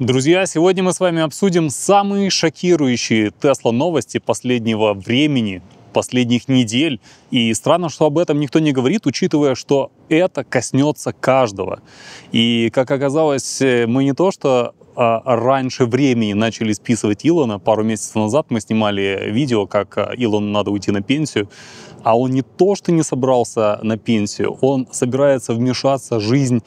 Друзья, сегодня мы с вами обсудим самые шокирующие Тесла новости последнего времени, последних недель. И странно, что об этом никто не говорит, учитывая, что это коснется каждого. И, как оказалось, мы не то что а, раньше времени начали списывать Илона. Пару месяцев назад мы снимали видео, как а, Илону надо уйти на пенсию. А он не то, что не собрался на пенсию, он собирается вмешаться в жизнь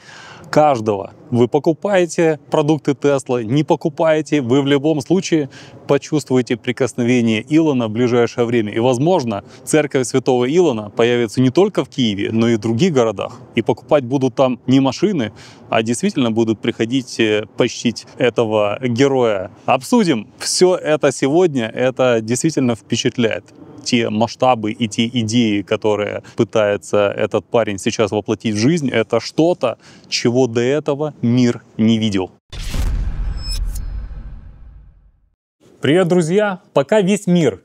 каждого. Вы покупаете продукты Тесла, не покупаете, вы в любом случае почувствуете прикосновение Илона в ближайшее время. И, возможно, церковь святого Илона появится не только в Киеве, но и в других городах. И покупать будут там не машины, а действительно будут приходить э, почтить этого героя. Обсудим все это сегодня. Это действительно впечатляет те масштабы и те идеи, которые пытается этот парень сейчас воплотить в жизнь, это что-то, чего до этого мир не видел. Привет, друзья! Пока весь мир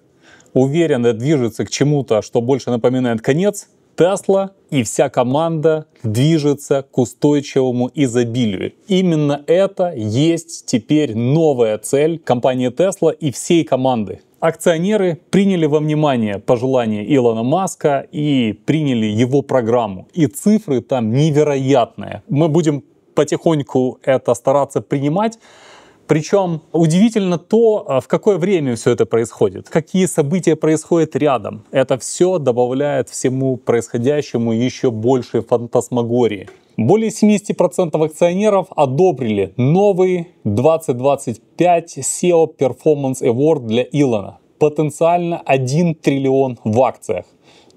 уверенно движется к чему-то, что больше напоминает конец, Тесла и вся команда движется к устойчивому изобилию. Именно это есть теперь новая цель компании Тесла и всей команды. Акционеры приняли во внимание пожелания Илона Маска и приняли его программу. И цифры там невероятные. Мы будем потихоньку это стараться принимать. Причем удивительно то, а, в какое время все это происходит, какие события происходят рядом. Это все добавляет всему происходящему еще больше фантасмагории. Более 70% акционеров одобрили новый 2025 SEO Performance Award для Илона. Потенциально 1 триллион в акциях.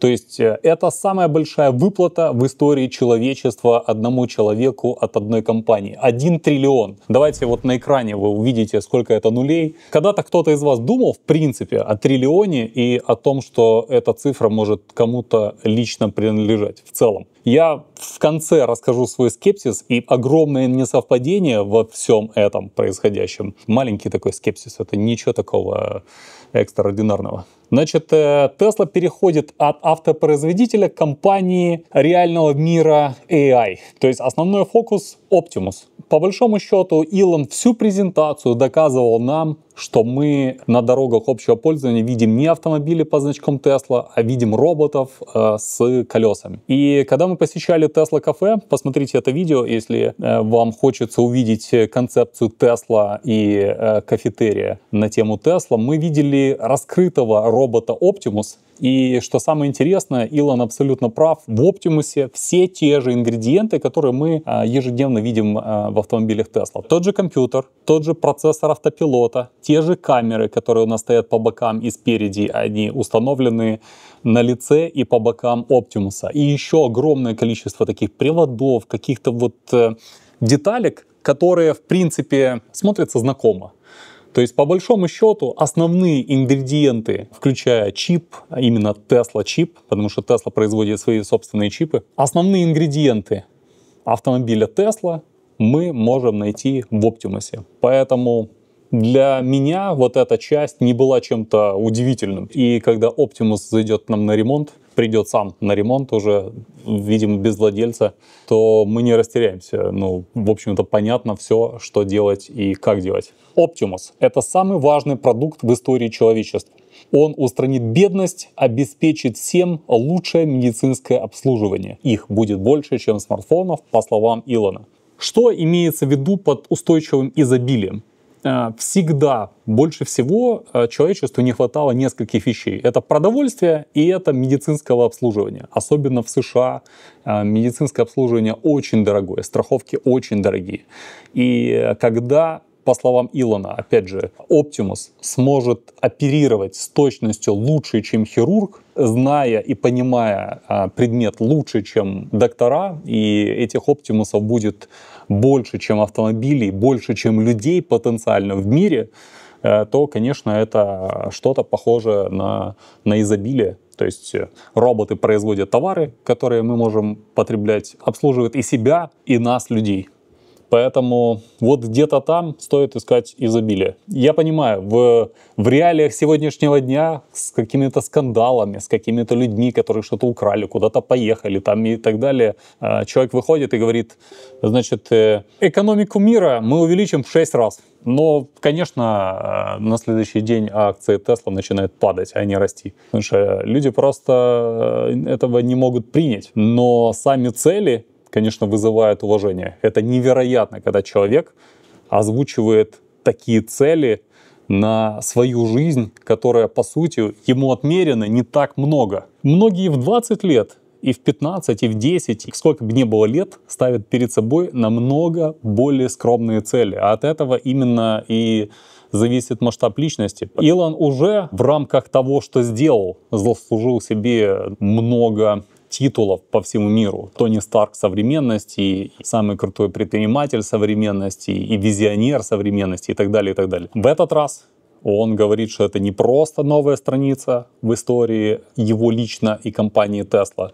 То есть э, это самая большая выплата в истории человечества одному человеку от одной компании. Один триллион. Давайте вот на экране вы увидите, сколько это нулей. Когда-то кто-то из вас думал, в принципе, о триллионе и о том, что эта цифра может кому-то лично принадлежать в целом. Я в конце расскажу свой скепсис и огромное несовпадение во всем этом происходящем. Маленький такой скепсис, это ничего такого экстраординарного. Значит, Tesla переходит от автопроизводителя к компании реального мира AI. То есть основной фокус Optimus. По большому счету, Илон всю презентацию доказывал нам, что мы на дорогах общего пользования видим не автомобили по значкам Tesla, а видим роботов э, с колесами. И когда мы посещали Tesla кафе, посмотрите это видео, если э, вам хочется увидеть концепцию Tesla и э, кафетерия на тему Tesla, мы видели раскрытого робота Optimus, и что самое интересное, Илон абсолютно прав, в Оптимусе все те же ингредиенты, которые мы а, ежедневно видим а, в автомобилях Tesla. Тот же компьютер, тот же процессор автопилота, те же камеры, которые у нас стоят по бокам и спереди, они установлены на лице и по бокам Оптимуса. И еще огромное количество таких приводов, каких-то вот э, деталек, которые, в принципе, смотрятся знакомо. То есть, по большому счету, основные ингредиенты, включая чип, а именно Tesla чип, потому что Tesla производит свои собственные чипы, основные ингредиенты автомобиля Tesla мы можем найти в Optimus. Поэтому для меня вот эта часть не была чем-то удивительным. И когда Optimus зайдет нам на ремонт, придет сам на ремонт уже, видимо, без владельца, то мы не растеряемся. Ну, в общем-то, понятно все, что делать и как делать. Optimus — это самый важный продукт в истории человечества. Он устранит бедность, обеспечит всем лучшее медицинское обслуживание. Их будет больше, чем смартфонов, по словам Илона. Что имеется в виду под устойчивым изобилием? Э, всегда больше всего э, человечеству не хватало нескольких вещей. Это продовольствие и это медицинского обслуживания. Особенно в США э, медицинское обслуживание очень дорогое, страховки очень дорогие. И когда по словам Илона, опять же, Optimus сможет оперировать с точностью лучше, чем хирург, зная и понимая а, предмет лучше, чем доктора, и этих Оптимусов будет больше, чем автомобилей, больше, чем людей потенциально в мире, э, то, конечно, это что-то похоже на, на изобилие. То есть э, роботы производят товары, которые мы можем потреблять, обслуживают и себя, и нас, людей. Поэтому вот где-то там стоит искать изобилие. Я понимаю, в, в реалиях сегодняшнего дня с какими-то скандалами, с какими-то людьми, которые что-то украли, куда-то поехали там и так далее, а, человек выходит и говорит, значит, э, экономику мира мы увеличим в 6 раз. Но, конечно, на следующий день акции Tesla начинают падать, а не расти. Потому что люди просто э, этого не могут принять. Но сами цели конечно, вызывает уважение. Это невероятно, когда человек озвучивает такие цели на свою жизнь, которая, по сути, ему отмерена не так много. Многие в 20 лет и в 15, и в 10, и сколько бы ни было лет, ставят перед собой намного более скромные цели. А от этого именно и зависит масштаб личности. Илон уже в рамках того, что сделал, заслужил себе много титулов по всему миру. Тони Старк современности, самый крутой предприниматель современности, и визионер современности и так далее, и так далее. В этот раз он говорит, что это не просто новая страница в истории его лично и компании Tesla.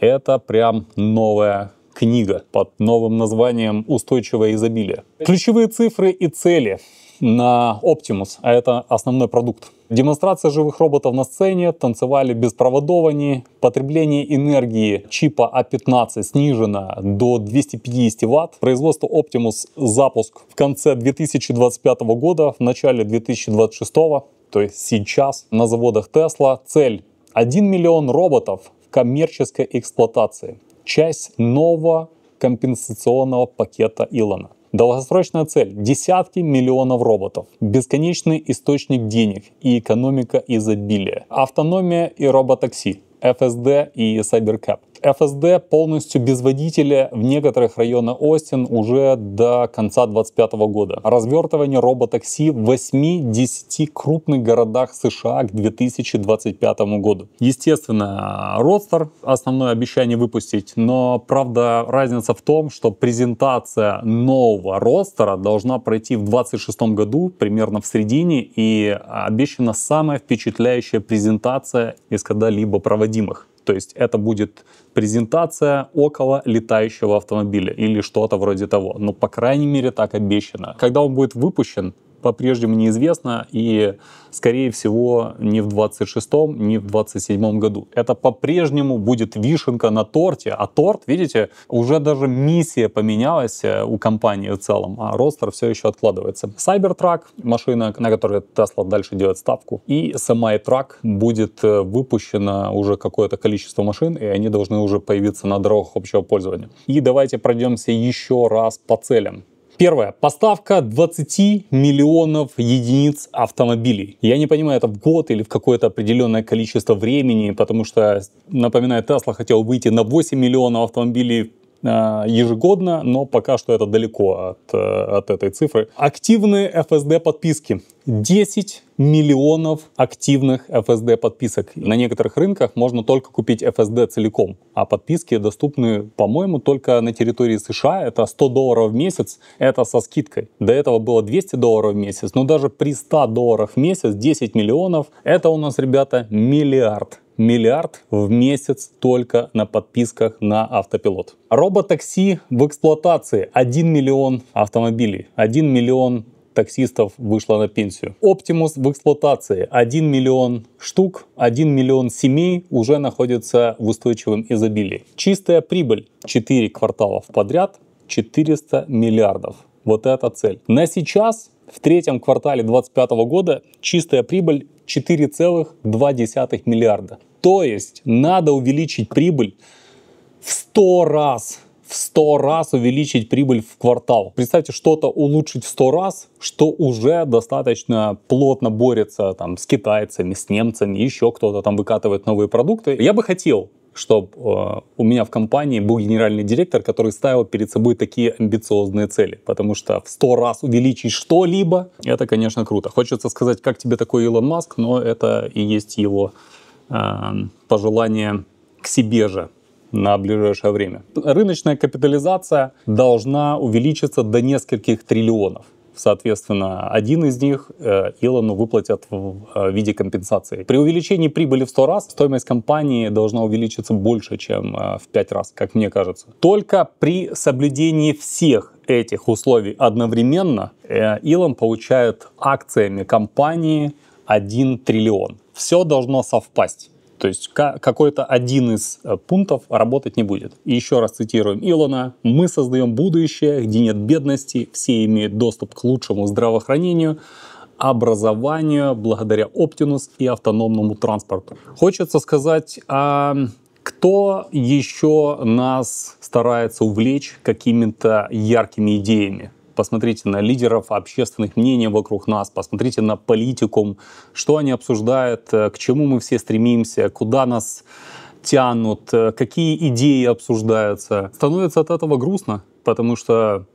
Это прям новая книга под новым названием «Устойчивое изобилие». Ключевые цифры и цели на Optimus, а это основной продукт. Демонстрация живых роботов на сцене, танцевали без проводований, потребление энергии чипа А15 снижено до 250 Вт, производство Optimus запуск в конце 2025 года, в начале 2026, то есть сейчас на заводах Tesla. Цель 1 миллион роботов в коммерческой эксплуатации. Часть нового компенсационного пакета Илона. Долгосрочная цель – десятки миллионов роботов, бесконечный источник денег и экономика изобилия, автономия и роботакси, FSD и CyberCab. FSD полностью без водителя в некоторых районах Остин уже до конца 2025 года. Развертывание роботакси в 8-10 крупных городах США к 2025 году. Естественно, Родстер основное обещание выпустить, но правда разница в том, что презентация нового Родстера должна пройти в 2026 году, примерно в середине, и обещана самая впечатляющая презентация из когда-либо проводимых. То есть это будет презентация около летающего автомобиля или что-то вроде того. Но, по крайней мере, так обещано. Когда он будет выпущен, по-прежнему неизвестно и, скорее всего, не в 26-м, не в 27-м году. Это по-прежнему будет вишенка на торте, а торт, видите, уже даже миссия поменялась э, у компании в целом, а ростер все еще откладывается. Cybertruck, машина, на которой Tesla дальше делает ставку, и Semi-Truck будет э, выпущено уже какое-то количество машин, и они должны уже появиться на дорогах общего пользования. И давайте пройдемся еще раз по целям. Первое. Поставка 20 миллионов единиц автомобилей. Я не понимаю, это в год или в какое-то определенное количество времени, потому что, напоминаю, Tesla хотел выйти на 8 миллионов автомобилей ежегодно, но пока что это далеко от, э, от этой цифры. Активные FSD подписки. 10 миллионов активных FSD подписок. На некоторых рынках можно только купить FSD целиком, а подписки доступны, по-моему, только на территории США. Это 100 долларов в месяц, это со скидкой. До этого было 200 долларов в месяц, но даже при 100 долларах в месяц 10 миллионов, это у нас, ребята, миллиард миллиард в месяц только на подписках на автопилот. Роботакси в эксплуатации 1 миллион автомобилей, 1 миллион таксистов вышло на пенсию. Оптимус в эксплуатации 1 миллион штук, 1 миллион семей уже находятся в устойчивом изобилии. Чистая прибыль 4 кварталов подряд 400 миллиардов. Вот это цель. На сейчас, в третьем квартале 2025 года, чистая прибыль 4,2 миллиарда. То есть надо увеличить прибыль в 100 раз в 100 раз увеличить прибыль в квартал. Представьте, что-то улучшить в 100 раз, что уже достаточно плотно борется там, с китайцами, с немцами, еще кто-то там выкатывает новые продукты. Я бы хотел чтобы э, у меня в компании был генеральный директор, который ставил перед собой такие амбициозные цели. Потому что в 100 раз увеличить что-либо, это, конечно, круто. Хочется сказать, как тебе такой Илон Маск, но это и есть его э, пожелание к себе же на ближайшее время. Рыночная капитализация должна увеличиться до нескольких триллионов. Соответственно, один из них э, Илону выплатят в э, виде компенсации. При увеличении прибыли в 100 раз стоимость компании должна увеличиться больше, чем э, в 5 раз, как мне кажется. Только при соблюдении всех этих условий одновременно Илон получает акциями компании 1 триллион. Все должно совпасть. То есть какой-то один из э, пунктов работать не будет. И еще раз цитируем Илона. «Мы создаем будущее, где нет бедности, все имеют доступ к лучшему здравоохранению, образованию благодаря Optimus и автономному транспорту». Хочется сказать, а кто еще нас старается увлечь какими-то яркими идеями? Посмотрите на лидеров общественных мнений вокруг нас, посмотрите на политикум, что они обсуждают, э, к чему мы все стремимся, куда нас тянут, э, какие идеи обсуждаются. Становится от этого грустно, потому что,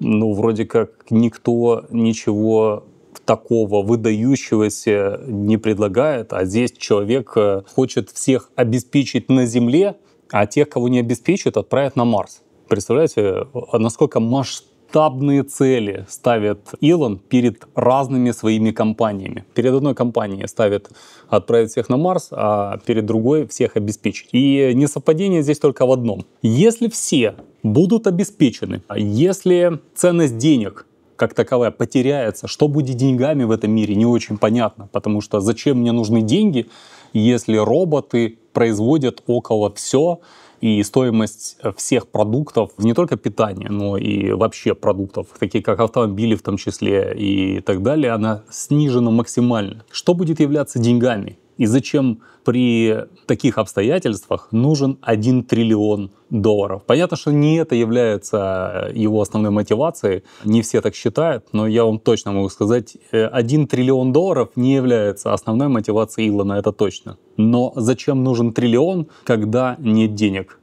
ну, вроде как никто ничего такого выдающегося не предлагает, а здесь человек э, хочет всех обеспечить на Земле, а тех, кого не обеспечит, отправят на Марс. Представляете, насколько масштаб масштабные цели ставит Илон перед разными своими компаниями. Перед одной компанией ставит отправить всех на Марс, а перед другой всех обеспечить. И несовпадение здесь только в одном. Если все будут обеспечены, если ценность денег как таковая потеряется, что будет деньгами в этом мире, не очень понятно. Потому что зачем мне нужны деньги, если роботы производят около все, и стоимость э, всех продуктов, не только питания, но и вообще продуктов, такие как автомобили в том числе и так далее, она снижена максимально. Что будет являться деньгами? И зачем при таких обстоятельствах нужен 1 триллион долларов? Понятно, что не это является его основной мотивацией, не все так считают, но я вам точно могу сказать, 1 триллион долларов не является основной мотивацией Илона, это точно. Но зачем нужен триллион, когда нет денег?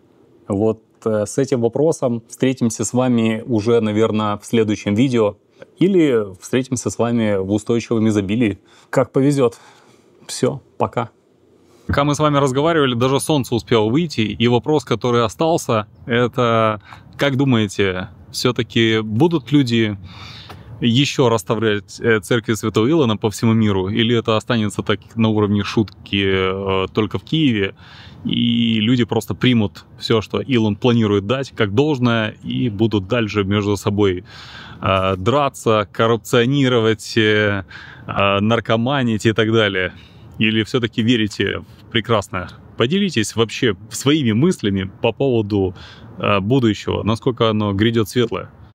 Вот э, с этим вопросом встретимся с вами уже, наверное, в следующем видео. Или встретимся с вами в устойчивом изобилии. Как повезет. Все, пока. Пока мы с вами разговаривали, даже солнце успело выйти, и вопрос, который остался, это, как думаете, все-таки будут люди еще расставлять э, церкви Святого Илона по всему миру, или это останется так на уровне шутки э, только в Киеве, и люди просто примут все, что Илон планирует дать, как должное, и будут дальше между собой э, драться, коррупционировать, наркоманить и так далее. Или все-таки верите в прекрасное? Поделитесь вообще своими мыслями по поводу э, будущего, насколько оно грядет светлое.